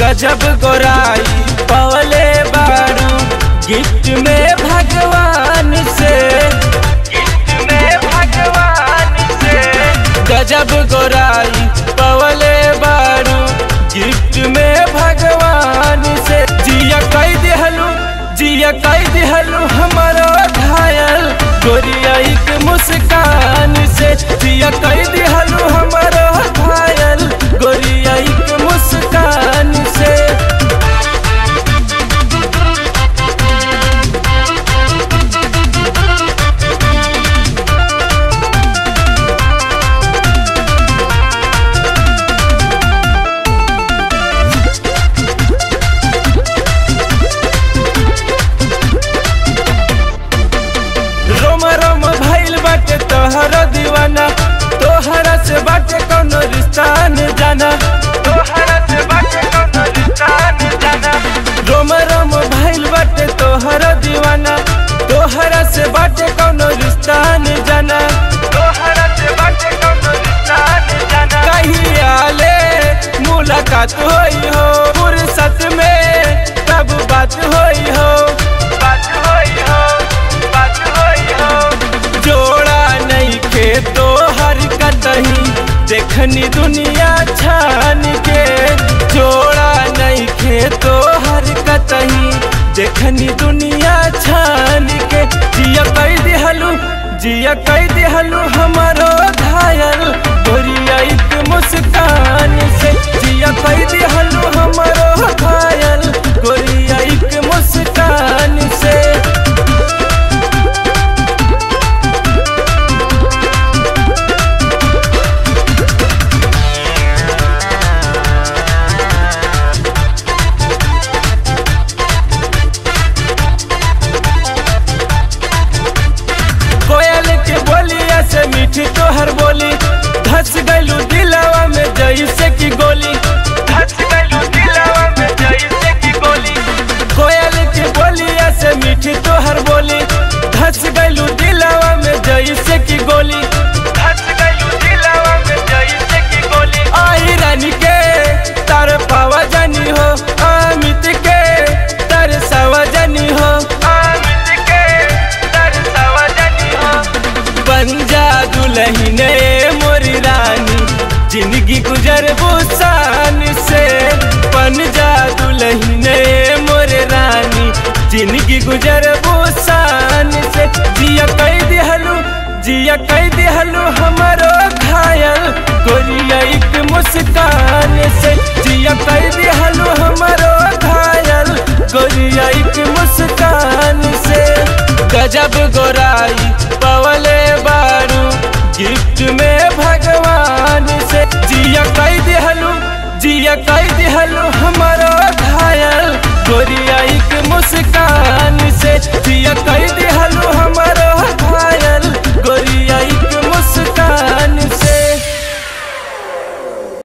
गजब गोराई पवले बारू। गिफ्ट में भगवान से। गिफ्ट में भगवान से। गजब गोराई पवले बारू। गिफ्ट में भगवान से। जिया कई दिहलू जिया कई दिहलू हमारो घायल। गोरिया एक मुस्कान से। जिया कई तोहरा दीवाना, तोहरा से बाटे कौनो रिश्ता न जाना। तोहरा से बाटे कौनो रिश्ता न जाना कहिया ले मुलाकात होई हो, फुर्सत में तब बात होई हो। बात होई हो बात होई हो जोड़ा नहीं के तो हर कतही देखनी दुनिया छान के। जोड़ा नहीं के तो हर कतही देखनी दुनिया छान के जिया कई दिहलू, जिया कई दिहलू हमारो घायल आई मुस्कान से, जिया कई दिहलू मीठी तोहर बोली धस गलू दिलावा में जैसे की गोली। धस गुजर बुसान से। जिया कई दिहलू, जिया कई दिहलू हमारो घायल। गोरिया एक मुस्कान से। जिया कई दिहलू हमारो घायल। गोरिया एक मुस्कान से। गजब गोराई, पवले बारू, गिफ्ट में भगवान से। जिया कई दिहलू, जिया कई दिहलू घायल